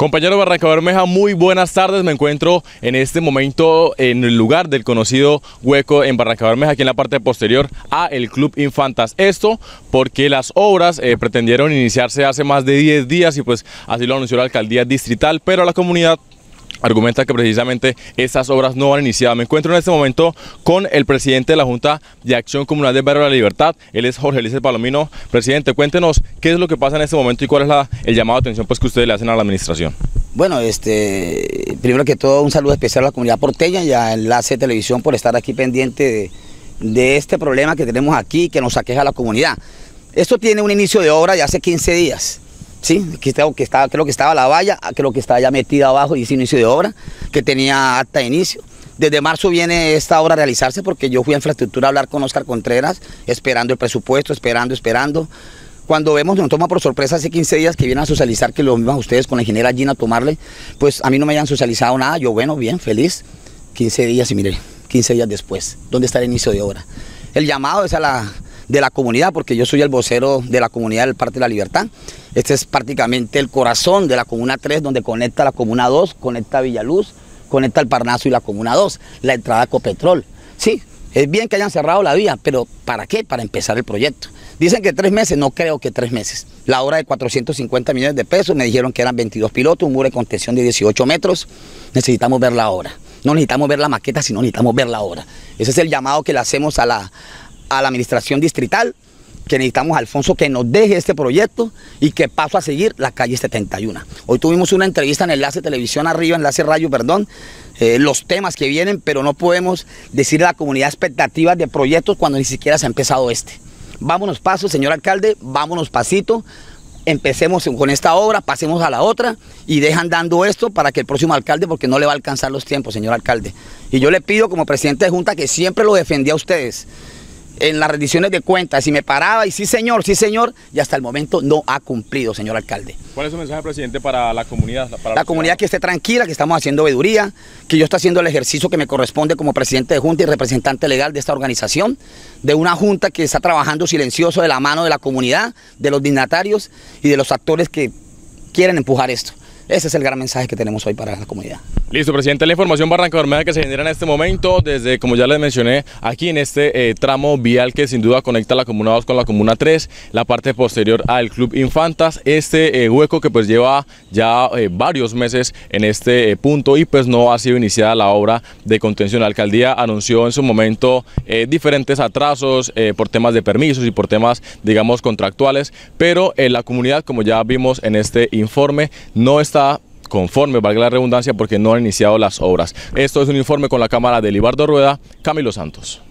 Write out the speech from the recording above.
Compañero Barranca Bermeja, muy buenas tardes. Me encuentro en este momento en el lugar del conocido hueco en Barranca Bermeja, aquí en la parte posterior a el Club Infantas. Esto porque las obras eh, pretendieron iniciarse hace más de 10 días y pues así lo anunció la alcaldía distrital, pero la comunidad argumenta que precisamente estas obras no van iniciadas. Me encuentro en este momento con el presidente de la Junta de Acción Comunal del Barrio de la Libertad, él es Jorge Luis Palomino. Presidente, cuéntenos qué es lo que pasa en este momento y cuál es el llamado de atención pues, que ustedes le hacen a la administración. Bueno, este, primero que todo un saludo especial a la comunidad porteña y a Enlace Televisión por estar aquí pendiente de, de este problema que tenemos aquí que nos aqueja a la comunidad. Esto tiene un inicio de obra ya hace 15 días. Sí, creo que estaba, creo que estaba la valla, creo que estaba ya metida abajo y ese inicio de obra, que tenía acta de inicio. Desde marzo viene esta obra a realizarse porque yo fui a infraestructura a hablar con Oscar Contreras, esperando el presupuesto, esperando, esperando. Cuando vemos, nos toma por sorpresa hace 15 días que vienen a socializar, que lo mismo ustedes con la ingeniera Gina a tomarle, pues a mí no me hayan socializado nada, yo bueno, bien, feliz. 15 días y mire, 15 días después, ¿dónde está el inicio de obra? El llamado es a la de la comunidad, porque yo soy el vocero de la comunidad del Parque de la Libertad. Este es prácticamente el corazón de la Comuna 3, donde conecta la Comuna 2, conecta Villaluz, conecta el Parnaso y la Comuna 2, la entrada a Copetrol. Sí, es bien que hayan cerrado la vía, pero ¿para qué? Para empezar el proyecto. Dicen que tres meses, no creo que tres meses. La obra de 450 millones de pesos, me dijeron que eran 22 pilotos, un muro de contención de 18 metros. Necesitamos ver la obra. No necesitamos ver la maqueta, sino necesitamos ver la obra. Ese es el llamado que le hacemos a la, a la administración distrital, que necesitamos Alfonso que nos deje este proyecto y que paso a seguir la calle 71. Hoy tuvimos una entrevista en Enlace Televisión Arriba, Enlace Radio, perdón, eh, los temas que vienen, pero no podemos decirle a la comunidad expectativas de proyectos cuando ni siquiera se ha empezado este. Vámonos paso, señor alcalde, vámonos pasito, empecemos con esta obra, pasemos a la otra y dejan dando esto para que el próximo alcalde, porque no le va a alcanzar los tiempos, señor alcalde. Y yo le pido como presidente de Junta que siempre lo defendía a ustedes en las rendiciones de cuentas y me paraba y sí señor, sí señor, y hasta el momento no ha cumplido, señor alcalde. ¿Cuál es su mensaje, presidente, para la comunidad? Para la comunidad que esté tranquila, que estamos haciendo veeduría, que yo estoy haciendo el ejercicio que me corresponde como presidente de Junta y representante legal de esta organización, de una Junta que está trabajando silencioso de la mano de la comunidad, de los dignatarios y de los actores que quieren empujar esto. Ese es el gran mensaje que tenemos hoy para la comunidad. Listo, presidente. La información Barranca Bermeja que se genera en este momento, desde, como ya les mencioné, aquí en este eh, tramo vial que sin duda conecta la Comuna 2 con la Comuna 3, la parte posterior al Club Infantas, este eh, hueco que pues lleva ya eh, varios meses en este punto y pues no ha sido iniciada la obra de contención. La alcaldía anunció en su momento diferentes atrasos por temas de permisos y por temas, digamos, contractuales, pero la comunidad, como ya vimos en este informe, no conforme, valga la redundancia, porque no han iniciado las obras. Esto es un informe con la cámara de Libardo Rueda, Camilo Santos.